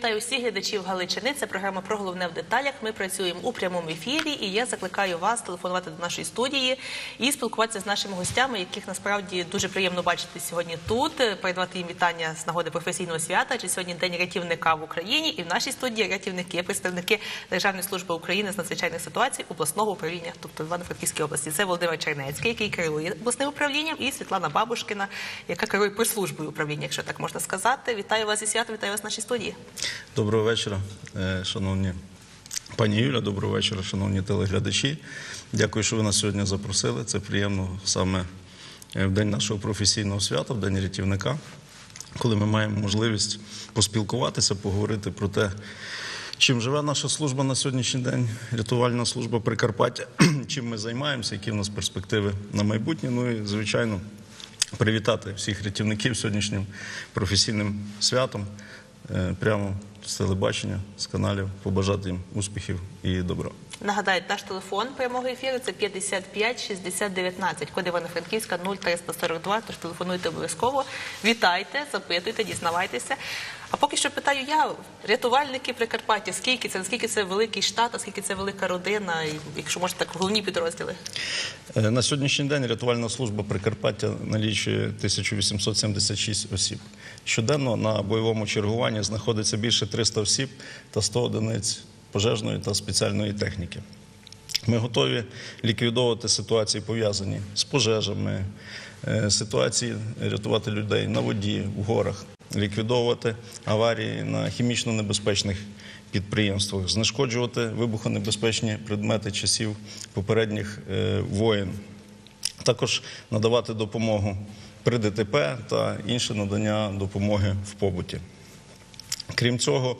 вітаю всіх глядачів Галичини. Це програма про головне в деталях. Ми працюємо у прямому ефірі, і я закликаю вас телефонувати до нашої студії і спілкуватися з нашими гостями, яких насправді дуже приємно бачити сьогодні тут. Передавати їм вітання з нагоди професійного свята. Чи сьогодні день рятівника в Україні? І в нашій студії рятівники, представники Державної служби України з надзвичайних ситуацій обласного управління, тобто Івано-Франківської області. Це Володимир Чернецький, який керує обласним управлінням, і Світлана Бабушкина, яка керує прес-службою управління, якщо так можна сказати. Вітаю вас і свято, вітаю вас в нашій студії. Доброго вечора, е, шановні пані Юля, доброго вечора, шановні телеглядачі. Дякую, що ви нас сьогодні запросили. Це приємно саме е, в день нашого професійного свята, в день рятівника, коли ми маємо можливість поспілкуватися, поговорити про те, чим живе наша служба на сьогоднішній день, рятувальна служба Прикарпаття, чим ми займаємося, які в нас перспективи на майбутнє. Ну і звичайно. Привітати всіх рятівників сьогоднішнім професійним святом прямо з телебачення, з каналів, побажати їм успіхів і добра. Нагадаю, наш телефон прямого ефіру це 55 60 19, код Івано-Франківська 0342, тож телефонуйте обов'язково. Вітайте, запитуйте, дізнавайтеся. А поки що питаю я, рятувальники Прикарпаття, скільки це, наскільки це великий штат, наскільки це велика родина, якщо можете так, головні підрозділи? Е, На сьогоднішній день рятувальна служба Прикарпаття налічує 1876 осіб. Щоденно на бойовому чергуванні знаходиться більше 300 осіб та 100 одиниць пожежної та спеціальної техніки. Ми готові ліквідовувати ситуації, пов'язані з пожежами, е, ситуації рятувати людей на воді, в горах, ліквідовувати аварії на хімічно небезпечних підприємствах, знешкоджувати вибухонебезпечні предмети часів попередніх е, воєн, також надавати допомогу при ДТП та інше надання допомоги в побуті. Крім цього,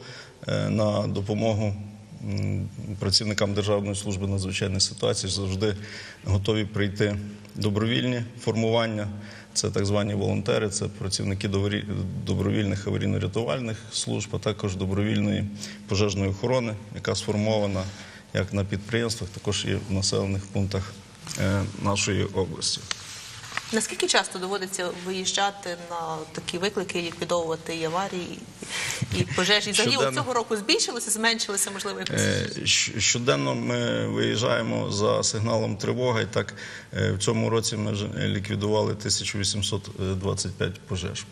е, на допомогу працівникам Державної служби надзвичайних ситуацій завжди готові прийти добровільні формування. Це так звані волонтери, це працівники доброві- добровільних аварійно-рятувальних служб, а також добровільної пожежної охорони, яка сформована як на підприємствах, також і в населених пунктах е, нашої області. Наскільки часто доводиться виїжджати на такі виклики, ліквідовувати і аварії, і, пожежі? Взагалі Щоденно. цього року збільшилося, зменшилося, можливо, якось? Е, Щоденно ми виїжджаємо за сигналом тривоги. І так е, в цьому році ми вже ліквідували 1825 пожеж.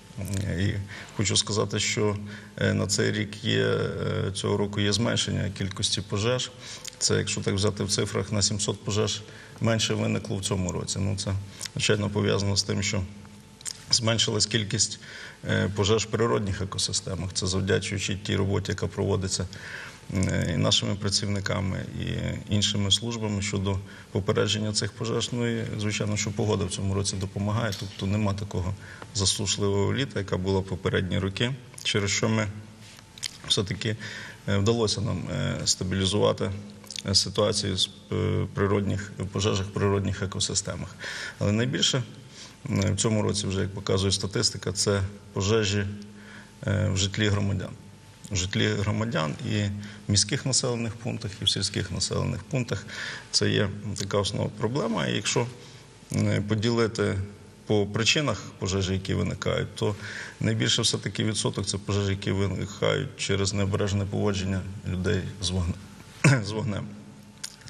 І хочу сказати, що е, на цей рік є цього року є зменшення кількості пожеж. Це якщо так взяти в цифрах на 700 пожеж менше виникло в цьому році. Ну це звичайно пов'язано з тим, що Зменшилась кількість е, пожеж в природних екосистемах. Це завдячуючи тій роботі, яка проводиться е, і нашими працівниками і іншими службами щодо попередження цих пожеж. Ну і звичайно, що погода в цьому році допомагає. Тобто нема такого засушливого літа, яка була попередні роки, через що ми все-таки е, вдалося нам стабілізувати ситуацію з е, природних пожежах в природних екосистемах. Але найбільше в цьому році, вже як показує статистика, це пожежі е, в житлі громадян. В житлі громадян і в міських населених пунктах, і в сільських населених пунктах це є така основна проблема. І якщо поділити по причинах пожежі, які виникають, то найбільше все-таки відсоток це пожежі, які виникають через необережне поводження людей з вогнем. з вогнем.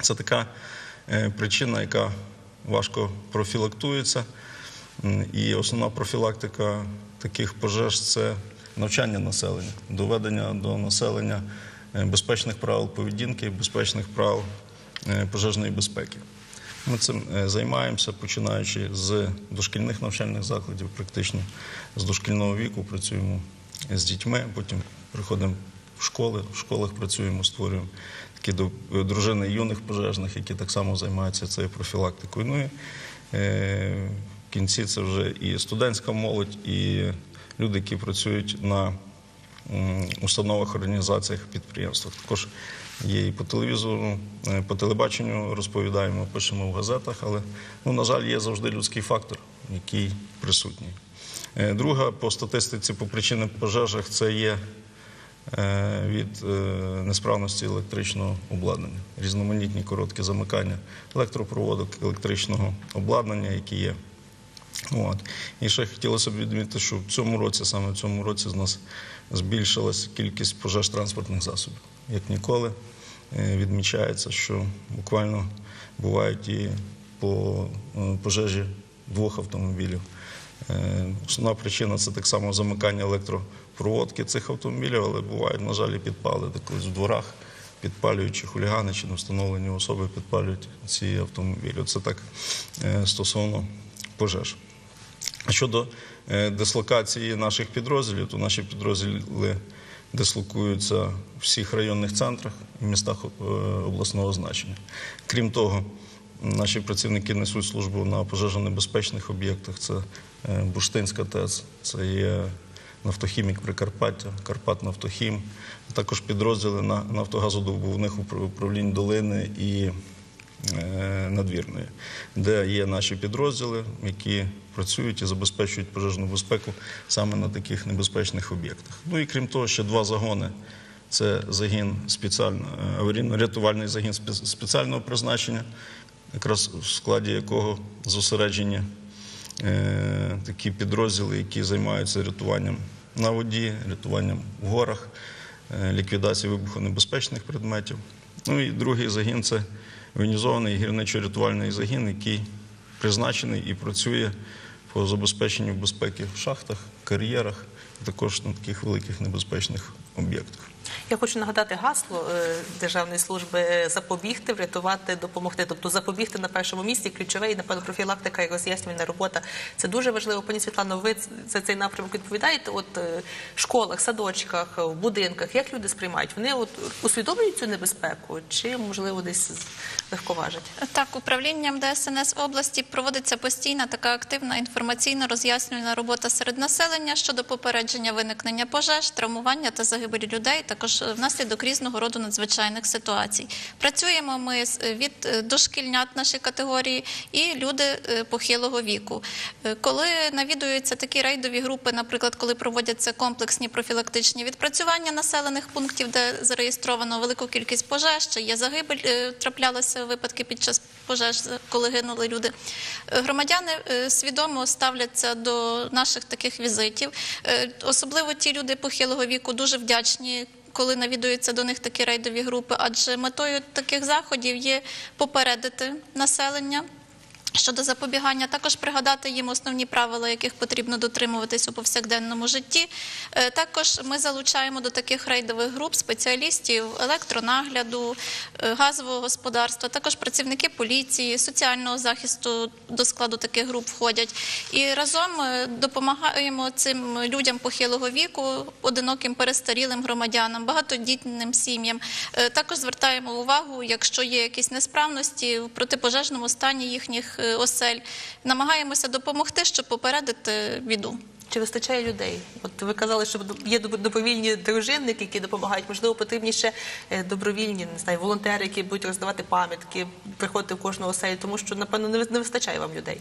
Це така е, причина, яка важко профілактується. І основна профілактика таких пожеж це навчання населення, доведення до населення е, безпечних правил поведінки, безпечних правил е, пожежної безпеки. Ми цим займаємося, починаючи з дошкільних навчальних закладів, практично з дошкільного віку працюємо з дітьми, потім приходимо школи, в школах працюємо, створюємо такі дружини юних пожежних, які так само займаються цією профілактикою. Ну і е, в кінці це вже і студентська молодь, і люди, які працюють на установах, організаціях, підприємствах. Також є і по телевізору, е, по телебаченню розповідаємо, пишемо в газетах, але, ну, на жаль, є завжди людський фактор, який присутній. Е, Друга по статистиці по причинам пожежах це є е, від е, несправності електричного обладнання, різноманітні короткі замикання електропроводок, електричного обладнання, які є От. І ще хотілося б відмітити, що в цьому році, саме в цьому році, з нас збільшилась кількість пожеж транспортних засобів. Як ніколи е, відмічається, що буквально бувають і по е, пожежі двох автомобілів. Е, Основна причина це так само замикання електропроводки цих автомобілів, але бувають, на жаль, і підпали колись в дворах, підпалюючи хулігани чи невстановлені особи підпалюють ці автомобілі. Це так е, стосовно пожеж. Щодо е, дислокації наших підрозділів, то наші підрозділи дислокуються в всіх районних центрах і містах обласного значення. Крім того, наші працівники несуть службу на пожежонебезпечних об'єктах. Це е, Бурштинська ТЕЦ, це є нафтохімік Прикарпаття, Карпатнафтохім, а також підрозділи на нафтогазодобувних управлінь долини і е, надвірної, де є наші підрозділи, які працюють і забезпечують пожежну безпеку саме на таких небезпечних об'єктах. Ну і крім того, ще два загони. Це загін спеціально е, аварійно-рятувальний загін спе- спеціального призначення, якраз в складі якого зосереджені е, такі підрозділи, які займаються рятуванням на воді, рятуванням в горах, е, ліквідацією вибухонебезпечних предметів. Ну і другий загін це воєнізований гірничо-рятувальний загін, який призначений і працює по забезпеченню безпеки в шахтах, кар'єрах, також на таких великих небезпечних об'єктах. Я хочу нагадати гасло е, Державної служби е, запобігти, врятувати, допомогти. Тобто запобігти на першому місці, ключове і напевно профілактика і роз'яснювальна робота. Це дуже важливо. Пані Світлано, ви за цей напрямок відповідаєте? От е, в школах, садочках, в будинках, як люди сприймають? Вони от усвідомлюють цю небезпеку, чи можливо десь легковажать? Так, управлінням ДСНС області проводиться постійна така активна інформаційно-роз'яснювальна робота серед населення щодо попередження виникнення пожеж, травмування та загибелі людей, також внаслідок різного роду надзвичайних ситуацій. Працюємо ми від е, дошкільнят нашої категорії і люди е, похилого віку. Е, Коли навідуються такі рейдові групи, наприклад, коли проводяться комплексні профілактичні відпрацювання населених пунктів, де зареєстровано велику кількість пожеж, чи є загибель, траплялися випадки під час пожеж, коли гинули люди. Громадяни свідомо ставляться до наших таких візитів. Особливо ті люди похилого віку дуже вдячні. Коли навідуються до них такі рейдові групи, адже метою таких заходів є попередити населення Щодо запобігання, також пригадати їм основні правила, яких потрібно дотримуватись у повсякденному житті. Е, Також ми залучаємо до таких рейдових груп спеціалістів електронагляду, е, газового господарства, також працівники поліції, соціального захисту до складу таких груп входять. І разом е, допомагаємо цим людям похилого віку, одиноким перестарілим громадянам, багатодітним сім'ям. Також звертаємо увагу, якщо є якісь несправності в протипожежному стані їхніх осель. Намагаємося допомогти, щоб попередити біду. Чи вистачає людей? От ви казали, що є доб- добровільні дружинники, які допомагають. Можливо, потрібні ще е, добровільні не знаю, волонтери, які будуть роздавати пам'ятки, приходити в кожну оселю, тому що напевно не вистачає вам людей.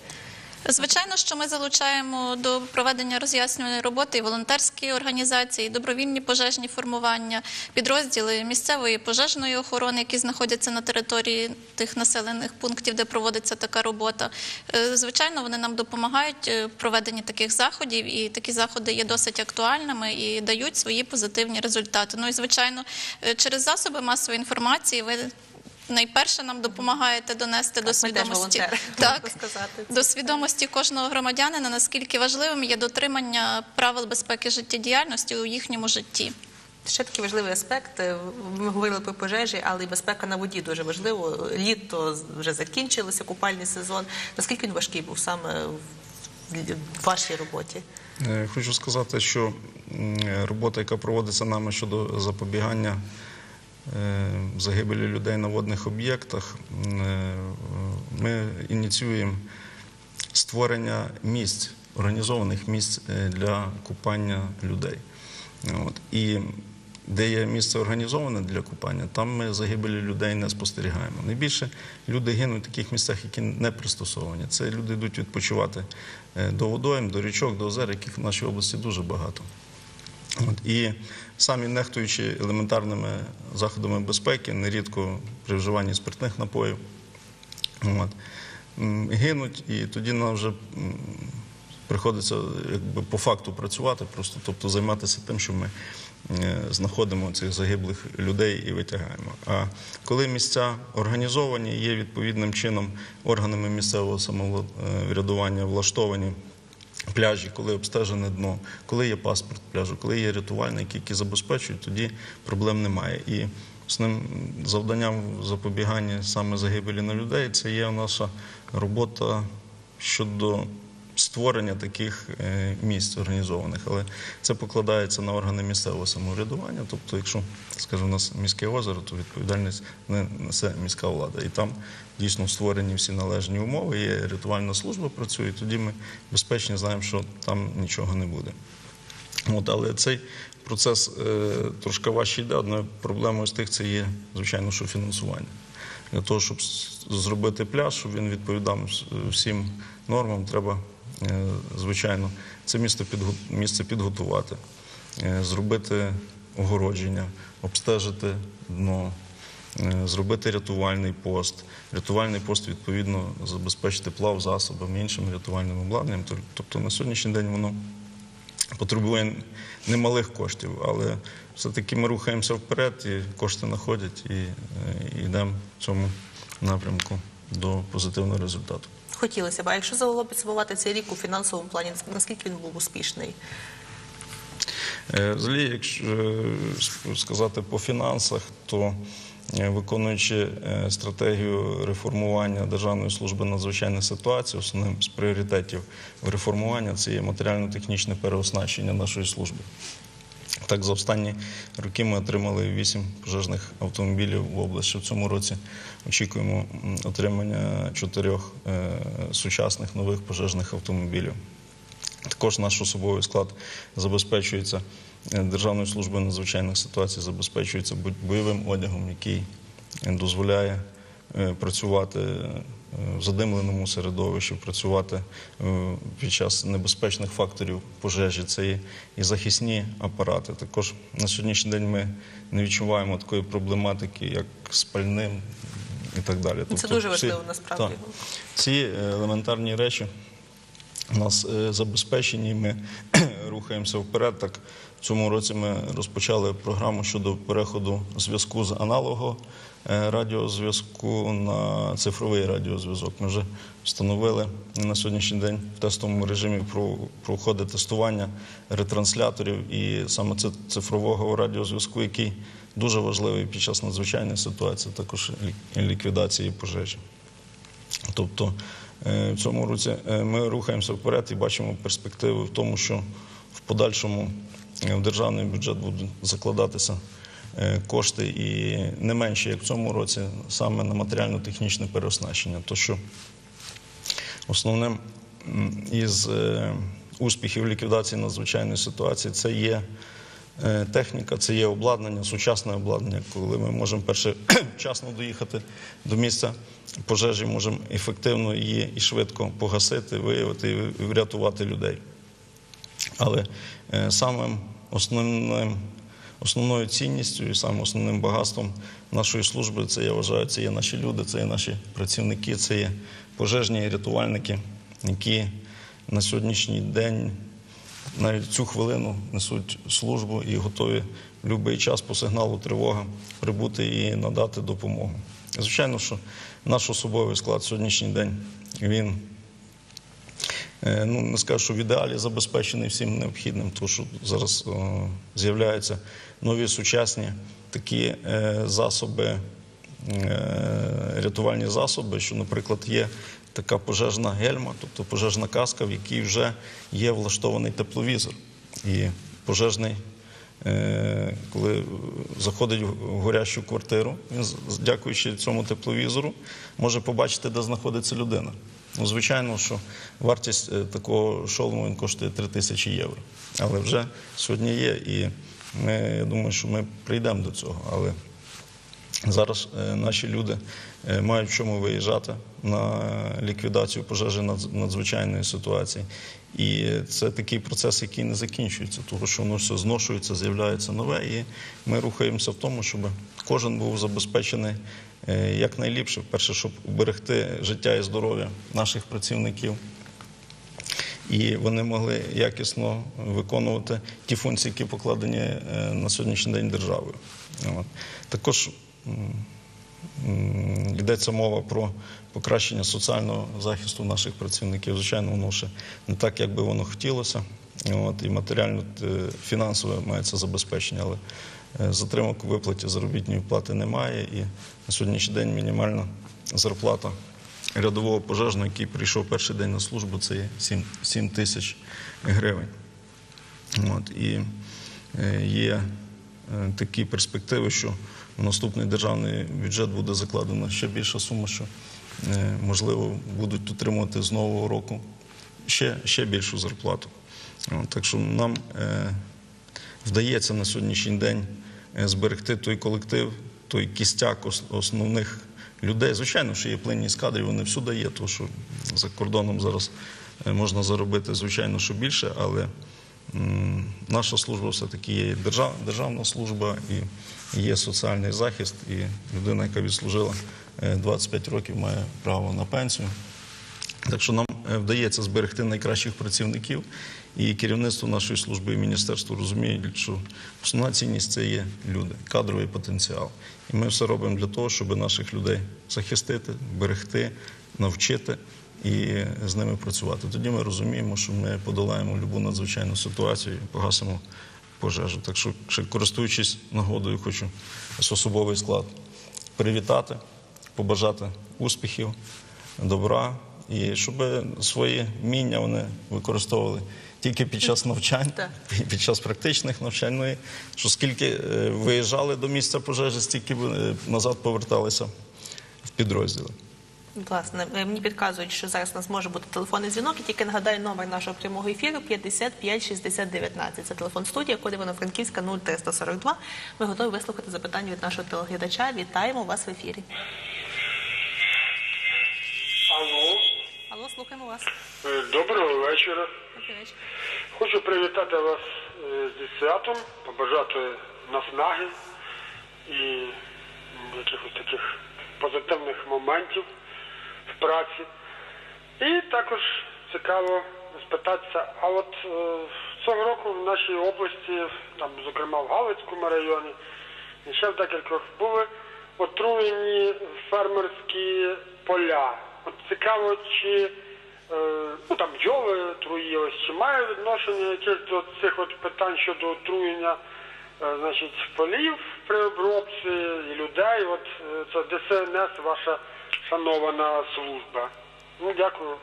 Звичайно, що ми залучаємо до проведення роз'яснювальної роботи і волонтерські організації, і добровільні пожежні формування, підрозділи місцевої пожежної охорони, які знаходяться на території тих населених пунктів, де проводиться така робота. Е, Звичайно, вони нам допомагають е, в проведенні таких заходів, і такі заходи є досить актуальними і дають свої позитивні результати. Ну і звичайно, е, через засоби масової інформації ви. Найперше нам допомагаєте донести до свідомості так, до свідомості кожного громадянина, наскільки важливим є дотримання правил безпеки життєдіяльності у їхньому житті. Ще такий важливий аспект. е, Ми говорили про пожежі, але і безпека на воді дуже важливо. Літо вже закінчилося, купальний сезон. Наскільки він важкий був саме в вашій роботі? Е, Хочу сказати, що робота, яка проводиться нами щодо запобігання е, загибелі людей на водних об'єктах, е, ми ініціюємо створення місць, організованих місць е, для купання людей. І де є місце організоване для купання, там ми загибелі людей не спостерігаємо. Найбільше люди гинуть в таких місцях, які не пристосовані. Це люди йдуть відпочивати е, до водойм, до річок, до озер, яких в нашій області дуже багато. От, і самі нехтуючи елементарними заходами безпеки, нерідко при вживанні спиртних напоїв, от, гинуть, і тоді нам вже приходиться якби по факту працювати, просто тобто займатися тим, що ми е, знаходимо цих загиблих людей і витягаємо. А коли місця організовані, є відповідним чином органами місцевого самоврядування влаштовані. Пляжі, коли обстежене дно, коли є паспорт пляжу, коли є рятувальники, які забезпечують, тоді проблем немає. І основним завданням запобігання саме загибелі на людей це є наша робота щодо створення таких е, місць організованих. Але це покладається на органи місцевого самоврядування. Тобто, якщо, скажімо, у нас міське озеро, то відповідальність не несе міська влада. І там дійсно створені всі належні умови, є рятувальна служба працює, тоді ми безпечні знаємо, що там нічого не буде. От, але цей процес е, трошки важче йде. Одною проблемою з тих це є, звичайно, що фінансування. Для того, щоб зробити пляж, щоб він відповідав всім нормам, треба, е, звичайно, це місце підготувати, е, зробити огородження, обстежити дно, е, зробити рятувальний пост. Рятувальний пост, відповідно, забезпечити плав засобами, іншим рятувальним обладнанням. Тобто на сьогоднішній день воно потребує немалих коштів, але все-таки ми рухаємося вперед, і кошти знаходять, і, е, і йдемо в цьому напрямку до позитивного результату. Хотілося б. А якщо загалом підсумувати цей рік у фінансовому плані, наскільки він був успішний? Е, Взагалі, якщо е, сказати по фінансах, то е, виконуючи стратегію реформування Державної служби надзвичайних ситуацій, основним з пріоритетів реформування це є матеріально-технічне переоснащення нашої служби. Так, за останні роки ми отримали 8 пожежних автомобілів в області. В цьому році очікуємо отримання чотирьох е, сучасних нових пожежних автомобілів. Також наш особовий склад забезпечується е, Державною службою надзвичайних ситуацій, забезпечується бо- бойовим одягом, який дозволяє е, працювати задимленому середовищі, працювати е, під час небезпечних факторів пожежі. Це є і захисні апарати. Також на сьогоднішній день ми не відчуваємо такої проблематики, як з пальним і так далі. Це дуже всі- важливо, насправді. так, ці е, елементарні речі у нас е, забезпечені, ми рухаємося вперед. Так, в цьому році ми розпочали програму щодо переходу зв'язку з аналогу е, радіозв'язку на цифровий радіозв'язок. Ми вже встановили на сьогоднішній день в тестовому режимі про- проходить тестування ретрансляторів і саме цифрового радіозв'язку, який дуже важливий під час надзвичайної ситуації, також ліквідації пожежі. Тобто е, в цьому році е, ми рухаємося вперед і бачимо перспективи в тому, що в подальшому е, в державний бюджет будуть закладатися е, кошти і не менше, як в цьому році, саме на матеріально-технічне переоснащення. То що основним із е, успіхів ліквідації надзвичайної ситуації це є е, техніка, це є обладнання, сучасне обладнання, коли ми можемо перше вчасно доїхати до місця пожежі, можемо ефективно її і швидко погасити, виявити і врятувати людей. Але е, самим основним, основною цінністю і самим основним багатством нашої служби це я вважаю, це є наші люди, це є наші працівники, це є пожежні рятувальники, які на сьогоднішній день навіть цю хвилину несуть службу і готові в будь-який час по сигналу тривога прибути і надати допомогу. Звичайно, що наш особовий склад сьогоднішній день він ну не скажу, що в ідеалі забезпечений всім необхідним, тому що зараз о, з'являються нові сучасні такі е, засоби, е, рятувальні засоби, що, наприклад, є така пожежна гельма, тобто пожежна каска, в якій вже є влаштований тепловізор. І пожежний, е, коли заходить в горящу квартиру, він, дякуючи цьому тепловізору, може побачити, де знаходиться людина. Ну, звичайно, що вартість е, такого шолому він коштує 3 тисячі євро. Але вже сьогодні є, і ми, я думаю, що ми прийдемо до цього. Але зараз е, наші люди е, мають в чому виїжджати на ліквідацію пожежі надзвичайної ситуації. І це такий процес, який не закінчується, тому що воно все зношується, з'являється нове, і ми рухаємося в тому, щоб кожен був забезпечений якнайліпше. Перше, щоб уберегти життя і здоров'я наших працівників. і вони могли якісно виконувати ті функції, які покладені е, на сьогоднішній день державою. Також йдеться мова про покращення соціального захисту наших працівників. Звичайно, воно ще не так, як би воно хотілося. От, і матеріально е, фінансове мається забезпечення, але е, затримок у виплаті заробітної плати немає. І на сьогоднішній день мінімальна зарплата рядового пожежного, який прийшов перший день на службу, це є 7, 7 тисяч гривень. От, і е, є е, такі перспективи, що в наступний державний бюджет буде закладена ще більша сума, що е, можливо будуть отримувати з нового року ще, ще більшу зарплату. Так що нам е, вдається на сьогоднішній день е, зберегти той колектив, той кістяк основних людей. Звичайно, що є плинність кадрів, вони всюди є, тому що за кордоном зараз е, можна заробити, звичайно, що більше, але наша служба все-таки є держав, державна служба і є соціальний захист, і людина, яка відслужила е, 25 років, має право на пенсію. Так що нам е, вдається зберегти найкращих працівників, і керівництво нашої служби і міністерство розуміють, що основна цінність це є люди, кадровий потенціал. І ми все робимо для того, щоб наших людей захистити, берегти, навчити і з ними працювати. Тоді ми розуміємо, що ми подолаємо будь-яку надзвичайну ситуацію і погасимо пожежу. Так що, користуючись нагодою, хочу з особовий склад привітати, побажати успіхів, добра і щоб свої вміння вони використовували тільки під час навчань, під час практичних навчань. Ну і що скільки е, виїжджали до місця пожежі, стільки е, назад поверталися в підрозділи. Власне, мені підказують, що зараз у нас може бути телефонний дзвінок, і тільки нагадаю номер нашого прямого ефіру 55 60 19. Це телефон студії, код Івано-Франківська 0342. Ми готові вислухати запитання від нашого телеглядача. Вітаємо вас в ефірі. Алло, Алло, слухаємо вас. Е, доброго вечора. Вечір. Хочу привітати вас е, зі святом, побажати наснаги і якихось таких позитивних моментів в праці. І також цікаво спитатися, а от е, цього року в нашій області, там, зокрема в Галицькому районі, і ще в декількох були отруєні фермерські поля. От цікаво, чи е, ну там бджоли труїлись, чи має відношення якесь до цих от питань щодо отруєння е, значить, полів при обробці і людей. От е, це ДСНС, ваша шанована служба. Ну, дякую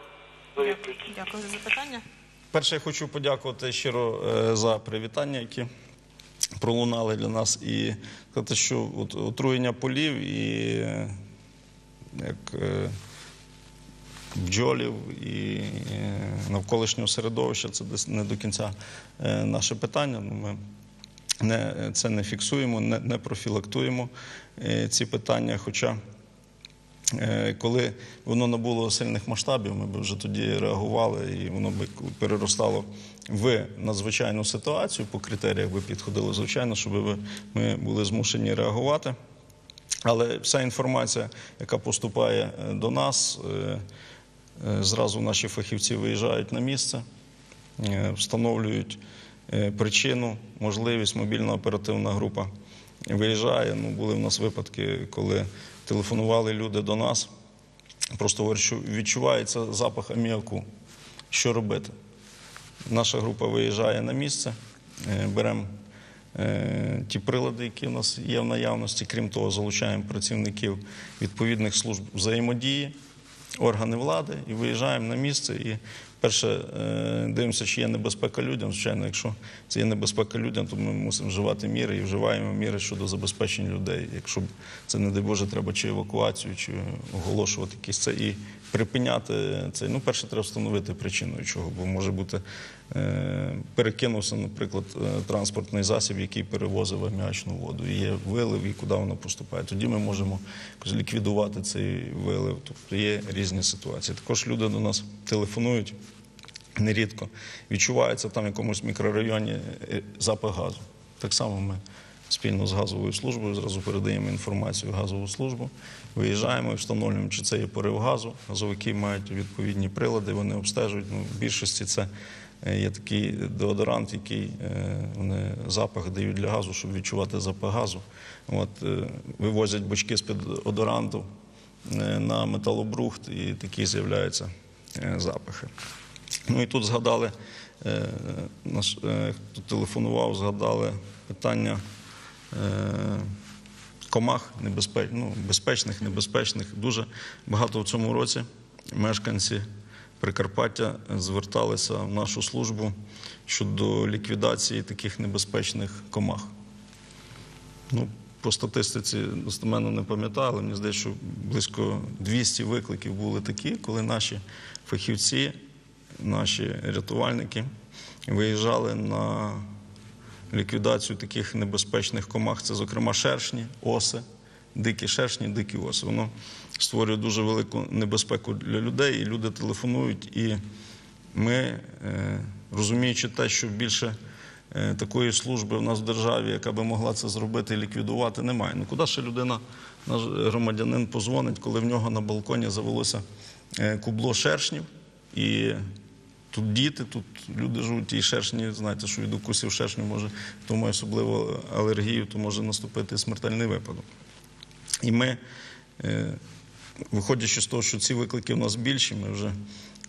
за відповідь. Дякую за запитання. Перше, я хочу подякувати щиро за привітання, які пролунали для нас, і сказати, що от, отруєння полів і як е, бджолів і е, навколишнього середовища це не до кінця е, наше питання. Ну, ми це не фіксуємо, не, профілактуємо е, ці питання. Хоча коли воно набуло сильних масштабів, ми б вже тоді реагували, і воно би переростало в надзвичайну ситуацію по критеріях би підходило, звичайно, щоб ми були змушені реагувати. Але вся інформація, яка поступає до нас, зразу наші фахівці виїжджають на місце, е, встановлюють е, причину, можливість, мобільна оперативна група виїжджає. Ну, були в нас випадки, коли телефонували люди до нас, просто говорять, що відчувається запах аміаку. Що робити? Наша група виїжджає на місце, е, беремо е, ті прилади, які в нас є в наявності. Крім того, залучаємо працівників відповідних служб взаємодії, органи влади і виїжджаємо на місце. І перше е, дивимося, чи є небезпека людям. Звичайно, якщо це є небезпека людям, то ми мусимо вживати міри і вживаємо міри щодо забезпечення людей. Якщо це, не дай Боже, треба чи евакуацію, чи оголошувати якісь це і припиняти це. Ну, перше, треба встановити причиною чого, бо може бути перекинувся, наприклад, е, транспортний засіб, який перевозив аміачну воду. Є вилив, і куди вона поступає. Тоді ми можемо ліквідувати цей вилив. Тобто є різні ситуації. Також люди до нас телефонують. Нерідко відчувається там в якомусь мікрорайоні е, запах газу. Так само ми спільно з газовою службою. Зразу передаємо інформацію в газову службу. Виїжджаємо і встановлюємо, чи це є порив газу. Газовики мають відповідні прилади, вони обстежують. Ну, в більшості це е, є такий деодорант, який е, вони запах дають для газу, щоб відчувати запах газу. От, е, вивозять бочки з-під одоранту е, на металобрухт, і такі з'являються е, запахи. Ну і тут згадали, е, наш, е, хто телефонував, згадали питання е, комах небезпеч, ну, безпечних, небезпечних. Дуже багато в цьому році мешканці Прикарпаття зверталися в нашу службу щодо ліквідації таких небезпечних комах. Ну, по статистиці достеменно не пам'ятаю, але мені здається, що близько 200 викликів були такі, коли наші фахівці, наші рятувальники виїжджали на ліквідацію таких небезпечних комах. Це, зокрема, шершні, оси, дикі шершні, дикі оси. Воно створює дуже велику небезпеку для людей, і люди телефонують. І ми, е, розуміючи те, що більше е, такої служби в нас в державі, яка би могла це зробити і ліквідувати, немає. Ну куди ще людина, наш громадянин, позвонить, коли в нього на балконі завелося е, кубло шершнів і. Тут діти, тут люди живуть, і шершні, знаєте, що від укусів шершню може, хто має особливо алергію, то може наступити смертельний випадок. І ми, виходячи з того, що ці виклики в нас більші, ми вже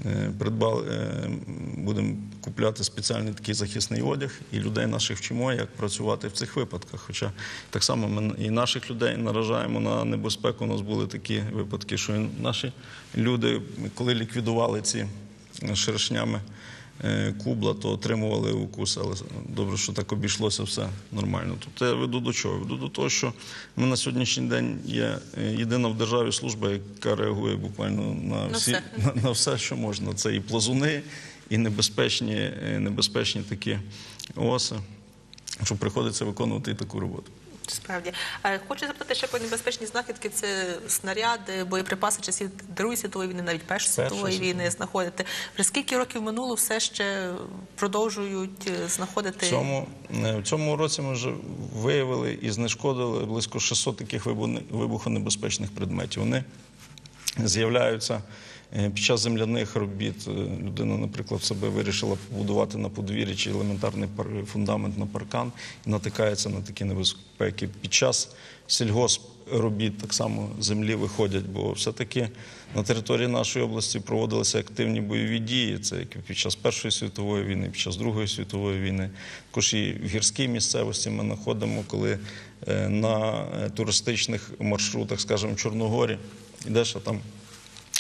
е, придбали, е, будемо купляти спеціальний такий захисний одяг, і людей наших вчимо, як працювати в цих випадках. Хоча так само ми і наших людей наражаємо на небезпеку. У нас були такі випадки, що наші люди, коли ліквідували ці шершнями кубла, то отримували укус, але добре, що так обійшлося все нормально. Тобто я веду до чого? Веду до того, що ми на сьогоднішній день є е, єдина в державі служба, яка реагує буквально на всі все. на, на все, що можна. Це і плазуни, і небезпечні, е, небезпечні такі оси, що приходиться виконувати і таку роботу. Справді. Е, Хочу запитати ще про небезпечні знахідки. Це снаряди, боєприпаси часів Другої світової війни, навіть Першої світової війни знаходити. Вже скільки років минуло все ще продовжують е, знаходити? В цьому, е, в цьому році ми вже виявили і знешкодили близько 600 таких вибу- вибухонебезпечних предметів. Вони з'являються під час земляних робіт. Е, Людина, наприклад, себе вирішила побудувати на подвір'ї чи елементарний фундамент на паркан і натикається на такі небезпеки. Під час сільгосп робіт так само землі виходять, бо все-таки на території нашої області проводилися активні бойові дії. Це як під час Першої світової війни, під час Другої світової війни. Також і в гірській місцевості ми знаходимо, коли е, на е, туристичних маршрутах, скажімо, в Чорногорі, йдеш, а там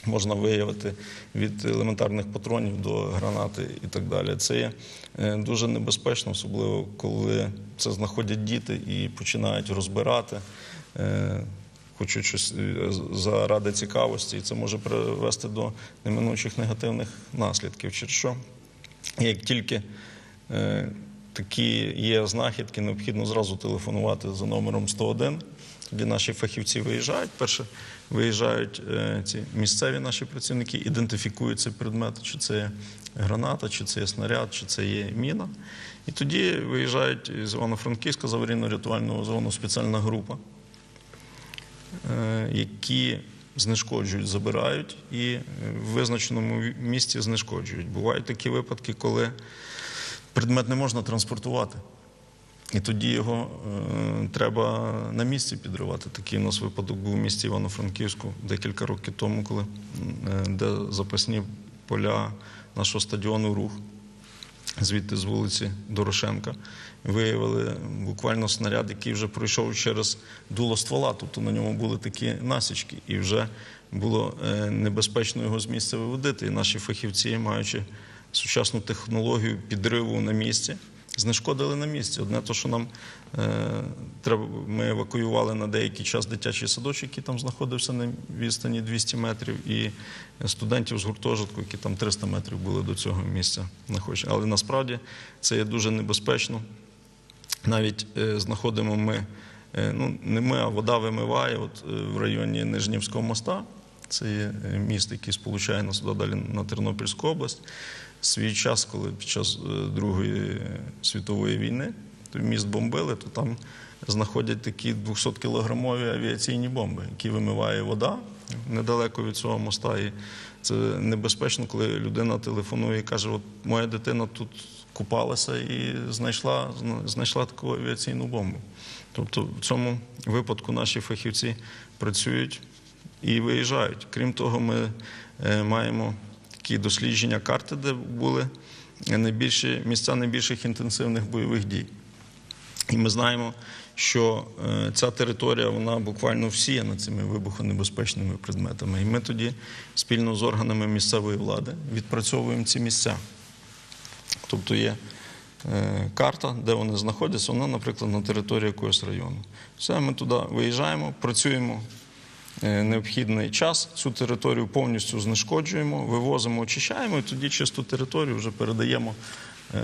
можна виявити від елементарних патронів до гранати і так далі. Це є е, дуже небезпечно, особливо коли це знаходять діти і починають розбирати. е, Хочуть щось е, заради цікавості, і це може привести до неминучих негативних наслідків. Через що, як тільки такі є знахідки, необхідно зразу телефонувати за номером 101. Тоді наші фахівці виїжджають. Перше виїжджають е, ці місцеві наші працівники, ідентифікують цей предмет, чи це є граната, чи це є снаряд, чи це є міна. І тоді виїжджають з Івано-Франківська з аварійно-рятувального зону спеціальна група, е, які знешкоджують, забирають і в визначеному місці знешкоджують. Бувають такі випадки, коли предмет не можна транспортувати. І тоді його е, треба на місці підривати. Такий у нас випадок був у місті Івано-Франківську декілька років тому, коли е, де запасні поля нашого стадіону рух, звідти з вулиці Дорошенка, виявили буквально снаряд, який вже пройшов через дуло ствола. Тобто на ньому були такі насічки, і вже було е, небезпечно його з місця виводити. І наші фахівці, маючи сучасну технологію підриву на місці, знешкодили на місці. Одне те, що нам е, ми евакуювали на деякий час дитячий садочок, який там знаходився на відстані 200 метрів, і студентів з гуртожитку, які там 300 метрів були до цього місця знаходження. Але насправді це є дуже небезпечно. Навіть е, знаходимо ми, е, ну не ми, а вода вимиває в районі Нижнівського моста. Це є міст, який сполучає нас далі на Тернопільську область. Свій час, коли під час е, Другої світової війни міст бомбили, то там знаходять такі 200-кілограмові авіаційні бомби, які вимиває вода недалеко від цього моста. І це небезпечно, коли людина телефонує і каже: От моя дитина тут купалася і знайшла, знайшла таку авіаційну бомбу. Тобто в цьому випадку наші фахівці працюють і виїжджають. Крім того, ми е, маємо такі дослідження карти, де були найбільші місця найбільших інтенсивних бойових дій. І ми знаємо, що е, ця територія вона буквально всіяна цими вибухонебезпечними предметами. І ми тоді спільно з органами місцевої влади відпрацьовуємо ці місця. Тобто є е, карта, де вони знаходяться, вона, наприклад, на території якогось району. Все, ми туди виїжджаємо, працюємо е, необхідний час, цю територію повністю знешкоджуємо, вивозимо, очищаємо, і тоді чисту територію вже передаємо е,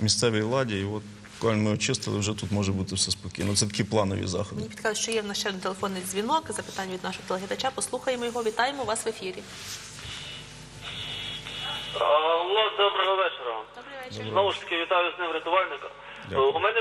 місцевій владі. І от коли ми очистили, вже тут може бути все спокійно. Це такі планові заходи. Мені підказують, що є в нас ще телефонний дзвінок, запитання від нашого телеглядача. Послухаємо його. Вітаємо вас в ефірі. Алло, доброго вечора. Добрий вечір. Знову ж таки вітаю з ним рятувальника. Дякую. У мене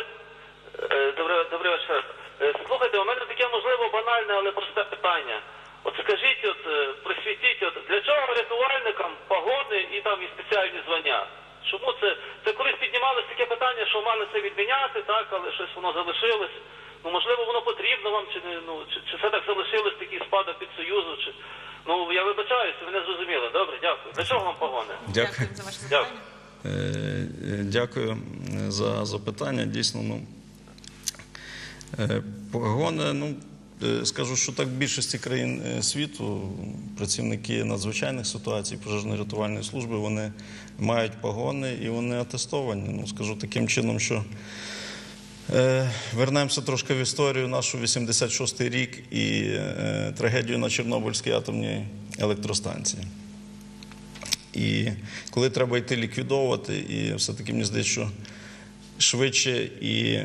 е, добрий, добрий вечір. Е, Слухайте, у мене таке можливо банальне, але просте питання. От скажіть, от е, просвітіть, от для чого рятувальникам погоди і там і спеціальні звання? Чому це? Це колись піднімалось таке питання, що мали це відміняти, так, але щось воно залишилось. Ну можливо, воно потрібно вам, чи не ну чи, чи це так залишилось такий спадок від союзу, чи ну я вибачаюся, ви не зрозуміли. Добре, дякую. Для чого вам погони? Дякую. За ваше Дякую. запитання. Е, Дякую за запитання. Дійсно, ну погони, ну е, скажу, що так в більшості країн е, світу працівники надзвичайних ситуацій, пожежно-рятувальної служби, вони мають погони і вони атестовані. Ну скажу таким чином, що. Е, Вернемося трошки в історію нашу 86-й рік і е, трагедію на Чорнобильській атомній електростанції. І коли треба йти ліквідовувати, і все-таки мені здається, що швидше і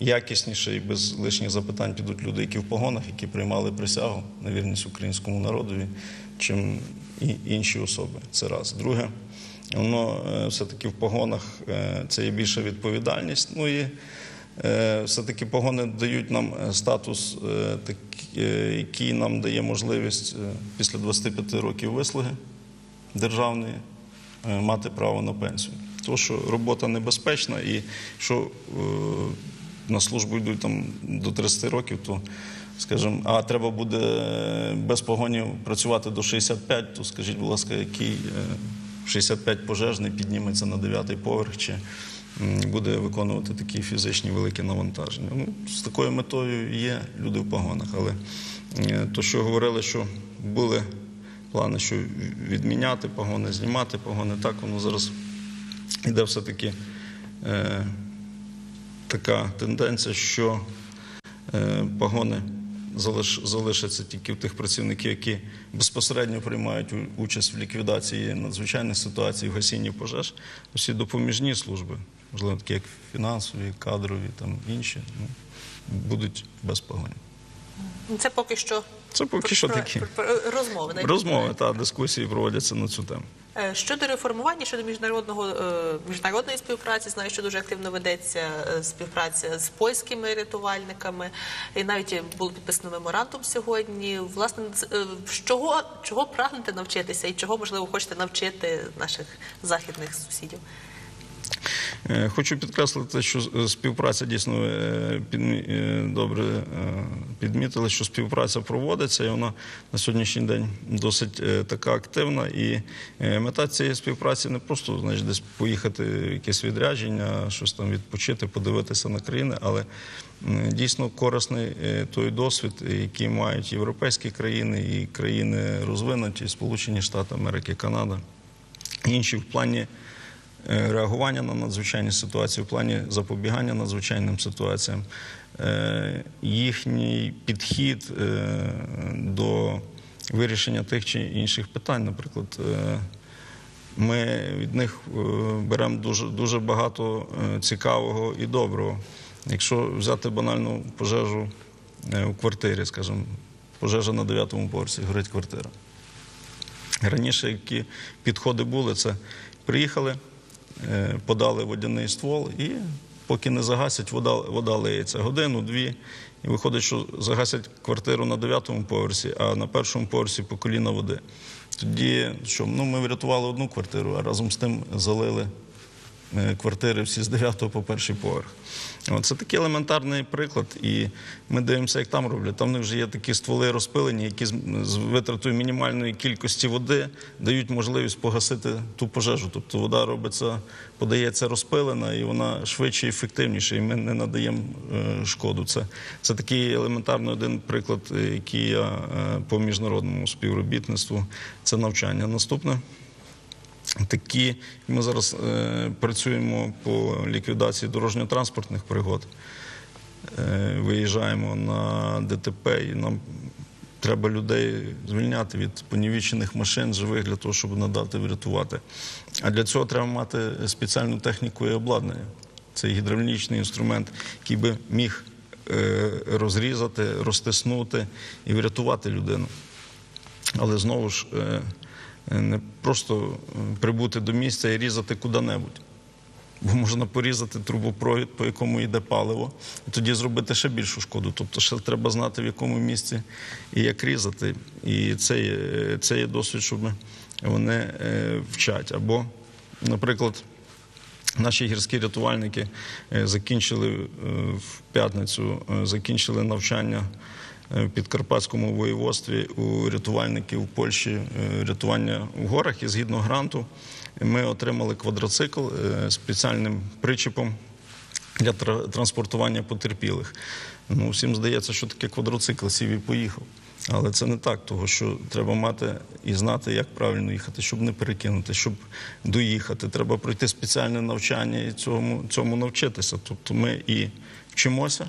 якісніше, і без лишніх запитань підуть люди, які в погонах, які приймали присягу на вірність українському народові, чим і інші особи. Це раз. Друге, воно е, все-таки в погонах е, це є більша відповідальність. Ну і е, все-таки погони дають нам статус, який нам дає можливість після 25 років вислуги державної мати право на пенсію. Тому що робота небезпечна, і що на службу йдуть там до 30 років, то скажімо, а треба буде е, без погонів працювати до 65, то скажіть, будь ласка, який е, 65 пожежний підніметься на 9 поверх чи буде виконувати такі фізичні великі навантаження. Ну, з такою метою є люди в погонах, але е, то, що говорили, що були плани, що відміняти погони, знімати погони. Так воно зараз йде все-таки е, така тенденція, що е, погони залишаться тільки в тих працівників, які безпосередньо приймають участь в ліквідації надзвичайних ситуацій, в гасінні пожеж. Усі допоміжні служби, можливо, такі як фінансові, кадрові, там інші, ну, будуть без погоні. Це поки що Це поки що такі. про- про- розмови. Розмови та дискусії проводяться на цю тему. Е, Щодо реформування, щодо міжнародного е, міжнародної співпраці, знаю, що дуже активно ведеться е, співпраця з польськими рятувальниками, і навіть було підписано меморандум сьогодні. Власне, чого чого прагнете навчитися, і чого можливо хочете навчити наших західних сусідів? Е, Хочу підкреслити, що е, співпраця дійсно е, добре підмітили, що співпраця проводиться, і вона на сьогоднішній день досить така активна. І мета цієї співпраці не просто значить, десь поїхати в якесь відрядження, щось там відпочити, подивитися на країни, але дійсно корисний той досвід, який мають європейські країни і країни розвинуті, Сполучені Штати Америки, Канада, інші в плані реагування на надзвичайні ситуації, в плані запобігання надзвичайним ситуаціям, е, їхній підхід е, до вирішення тих чи інших питань. Наприклад, е, ми від них е, беремо дуже, дуже багато е, цікавого і доброго. Якщо взяти банальну пожежу е, у квартирі, скажімо, пожежа на 9-му поверсі, горить квартира. Раніше які підходи були, це приїхали, е, подали водяний ствол і поки не загасять, вода, вода лиється годину, дві. І виходить, що загасять квартиру на дев'ятому поверсі, а на першому поверсі по коліна води. Тоді що ну, ми врятували одну квартиру, а разом з тим залили е, квартири всі з 9 по перший поверх. Це такий елементарний приклад, і ми дивимося, як там роблять. Там в них вже є такі стволи розпилені, які з, витратою мінімальної кількості води дають можливість погасити ту пожежу. Тобто вода робиться, подається розпилена, і вона швидше і ефективніше, і ми не надаємо е, шкоду. Це, такий елементарний один приклад, е, який я е, по міжнародному співробітництву. Це навчання. Наступне. Такі ми зараз е, працюємо по ліквідації дорожньо-транспортних пригод. Е, виїжджаємо на ДТП, і нам треба людей звільняти від понівічених машин живих для того, щоб надати врятувати. А для цього треба мати спеціальну техніку і обладнання. Це гідравлічний інструмент, який би міг е, розрізати, розтиснути і врятувати людину. Але знову ж е, не просто е, прибути до місця і різати куди-небудь. Бо можна порізати трубопровід, по якому йде паливо, і тоді зробити ще більшу шкоду. Тобто ще треба знати, в якому місці і як різати. І це є, це є досвід, щоб вони е, вчать. Або, наприклад, Наші гірські рятувальники е, закінчили е, в п'ятницю, е, закінчили навчання е, в Підкарпатському воєводстві у рятувальників Польщі е, рятування в горах. І згідно гранту ми отримали квадроцикл е, спеціальним причепом для транспортування потерпілих. Ну, всім здається, що таке квадроцикл, сів і поїхав. Але це не так, того що треба мати і знати, як правильно їхати, щоб не перекинути, щоб доїхати. Треба пройти спеціальне навчання і цьому, цьому навчитися. Тобто ми і вчимося,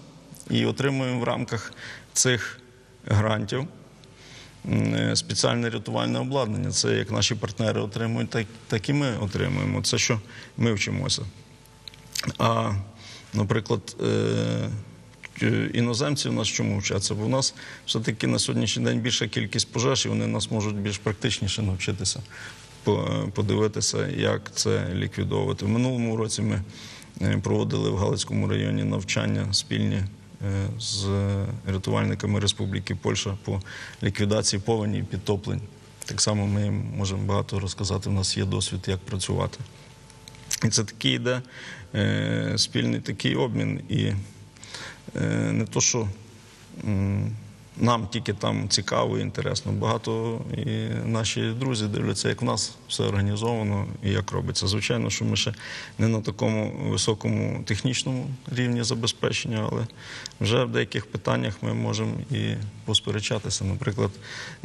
і отримуємо в рамках цих грантів е, спеціальне рятувальне обладнання. Це як наші партнери отримують, так, так і ми отримуємо. Це що ми вчимося. А, наприклад, е, іноземці в нас чому вчаться? Бо в нас все-таки на сьогоднішній день більша кількість пожеж, і вони нас можуть більш практичніше навчитися подивитися, як це ліквідовувати. В минулому році ми е, проводили в Галицькому районі навчання спільні з рятувальниками Республіки Польща по ліквідації повені і підтоплень. Так само ми можемо багато розказати. У нас є досвід, як працювати. І це такий йде е, спільний такий обмін. І е, не то, що нам тільки там цікаво і інтересно. Багато і наші друзі дивляться, як в нас все організовано і як робиться. Звичайно, що ми ще не на такому високому технічному рівні забезпечення, але вже в деяких питаннях ми можемо і посперечатися. Наприклад,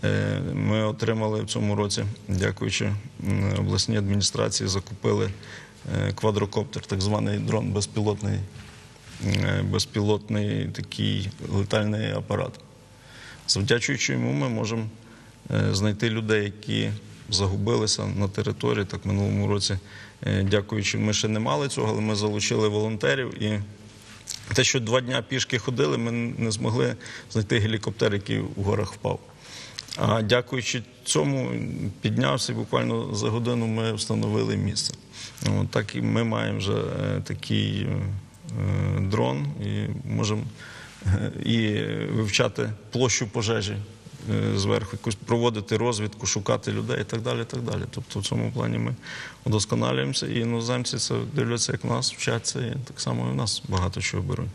е, ми отримали в цьому році, дякуючи обласній адміністрації, закупили е, квадрокоптер, так званий дрон безпілотний, е, безпілотний такий летальний апарат. Завдячуючи йому, ми можемо е, знайти людей, які загубилися на території. Так, минулому році, е, дякуючи, ми ще не мали цього, але ми залучили волонтерів. І те, що два дня пішки ходили, ми не змогли знайти гелікоптер, який в горах впав. А дякуючи цьому, піднявся і буквально за годину ми встановили місце. От, так і ми маємо вже е, такий дрон і можемо і вивчати площу пожежі е, зверху, якусь проводити розвідку, шукати людей і так далі. І так далі. Тобто в цьому плані ми удосконалюємося, і іноземці це дивляться, як нас вчаться, і так само і в нас багато чого беруть.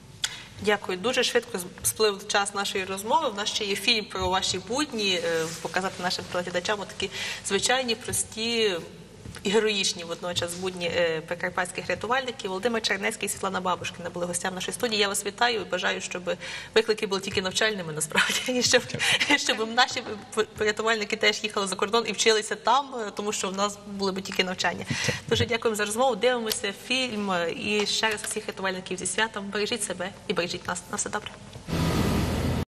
Дякую. Дуже швидко сплив час нашої розмови. В нас ще є фільм про ваші будні, е, показати нашим телеглядачам такі звичайні, прості. І героїчні водночас будні е, прикарпатських рятувальників. Володимир Чернецький і Світлана Бабушкина були гостями нашої студії. Я вас вітаю і бажаю, щоб виклики були тільки навчальними насправді, і щоб, щоб наші рятувальники теж їхали за кордон і вчилися там, е, тому що в нас були б тільки навчання. Дуже дякуємо за розмову. Дивимося фільм е, і ще раз всіх рятувальників зі святом. Бережіть себе і бережіть нас. На все добре.